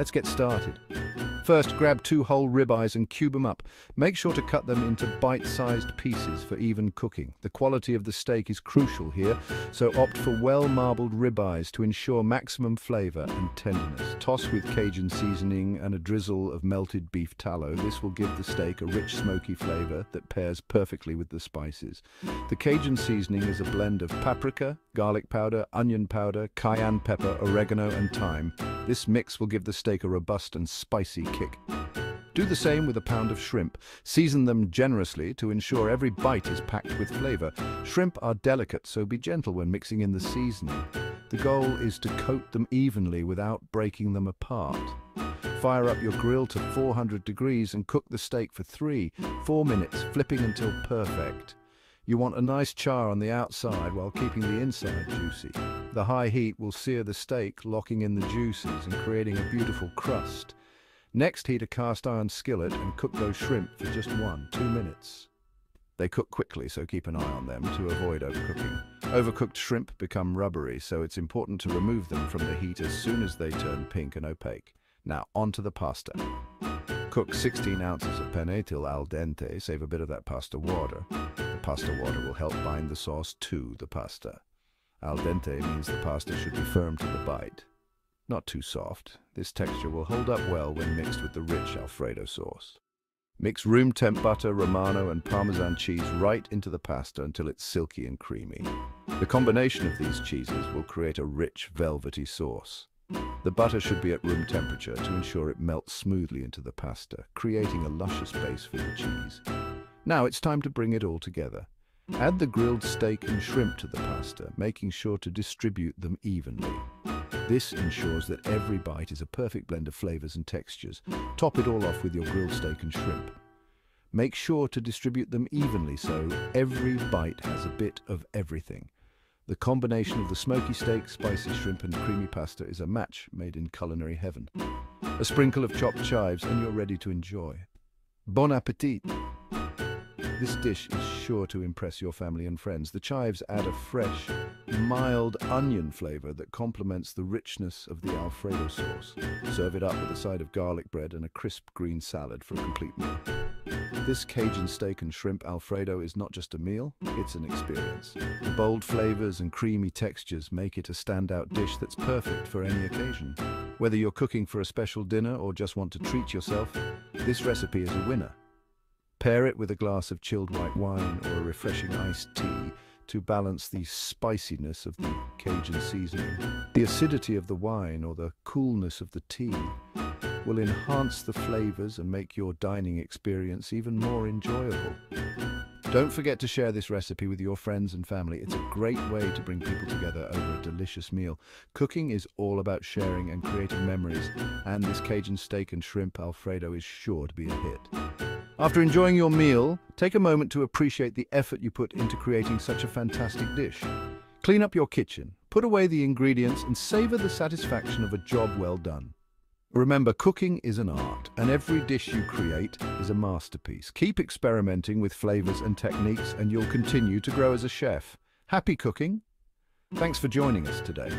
Let's get started. First, grab two whole ribeyes and cube them up. Make sure to cut them into bite-sized pieces for even cooking. The quality of the steak is crucial here, so opt for well-marbled ribeyes to ensure maximum flavor and tenderness. Toss with Cajun seasoning and a drizzle of melted beef tallow. This will give the steak a rich smoky flavor that pairs perfectly with the spices. The Cajun seasoning is a blend of paprika, garlic powder, onion powder, cayenne pepper, oregano and thyme. This mix will give the steak a robust and spicy kick. Do the same with a pound of shrimp. Season them generously to ensure every bite is packed with flavor. Shrimp are delicate, so be gentle when mixing in the seasoning. The goal is to coat them evenly without breaking them apart. Fire up your grill to 400 degrees and cook the steak for three, four minutes, flipping until perfect. You want a nice char on the outside while keeping the inside juicy. The high heat will sear the steak, locking in the juices and creating a beautiful crust. Next, heat a cast iron skillet and cook those shrimp for just one, two minutes. They cook quickly, so keep an eye on them to avoid overcooking. Overcooked shrimp become rubbery, so it's important to remove them from the heat as soon as they turn pink and opaque. Now, onto the pasta. Cook 16 ounces of penne till al dente, save a bit of that pasta water. The pasta water will help bind the sauce to the pasta. Al dente means the pasta should be firm to the bite. Not too soft. This texture will hold up well when mixed with the rich Alfredo sauce. Mix room temp butter, Romano and Parmesan cheese right into the pasta until it's silky and creamy. The combination of these cheeses will create a rich, velvety sauce. The butter should be at room temperature to ensure it melts smoothly into the pasta, creating a luscious base for the cheese. Now it's time to bring it all together. Add the grilled steak and shrimp to the pasta, making sure to distribute them evenly. This ensures that every bite is a perfect blend of flavors and textures. Top it all off with your grilled steak and shrimp. Make sure to distribute them evenly so every bite has a bit of everything. The combination of the smoky steak, spicy shrimp and creamy pasta is a match made in culinary heaven. A sprinkle of chopped chives and you're ready to enjoy. Bon appetit! This dish is sure to impress your family and friends. The chives add a fresh, mild onion flavor that complements the richness of the Alfredo sauce. Serve it up with a side of garlic bread and a crisp green salad for a complete meal. This Cajun steak and shrimp Alfredo is not just a meal, it's an experience. The bold flavors and creamy textures make it a standout dish that's perfect for any occasion. Whether you're cooking for a special dinner or just want to treat yourself, this recipe is a winner. Pair it with a glass of chilled white wine or a refreshing iced tea to balance the spiciness of the Cajun seasoning. The acidity of the wine or the coolness of the tea will enhance the flavors and make your dining experience even more enjoyable. Don't forget to share this recipe with your friends and family. It's a great way to bring people together over a delicious meal. Cooking is all about sharing and creating memories, and this Cajun steak and shrimp Alfredo is sure to be a hit. After enjoying your meal, take a moment to appreciate the effort you put into creating such a fantastic dish. Clean up your kitchen, put away the ingredients and savor the satisfaction of a job well done. Remember, cooking is an art, and every dish you create is a masterpiece. Keep experimenting with flavors and techniques, and you'll continue to grow as a chef. Happy cooking! Thanks for joining us today.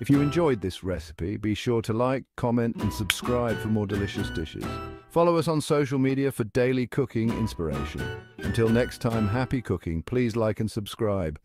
If you enjoyed this recipe, be sure to like, comment, and subscribe for more delicious dishes. Follow us on social media for daily cooking inspiration. Until next time, happy cooking. Please like and subscribe.